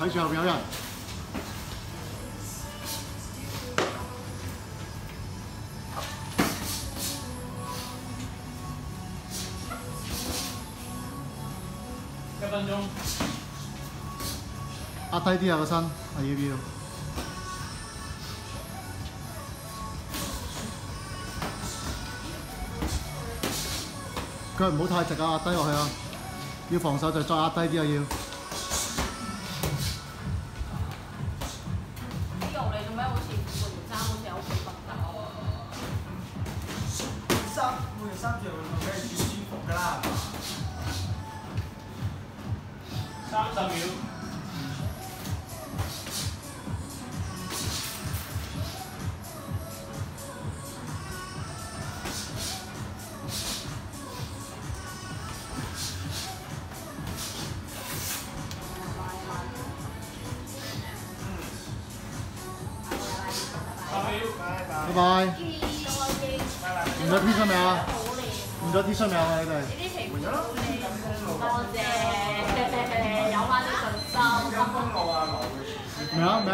睇住後邊有人。一分鐘。壓低啲啊個身，係要要。腳唔好太直啊，壓低落去啊！要防守就再壓低啲啊要。好似換完衫好似有幾核突？衫換完衫著梗係最舒服㗎啦，三十秒。拜拜。換咗 T 恤未啊？換咗 T 恤未啊？你哋？呢啲皮膚好靚，多謝，有翻啲信心。咩啊？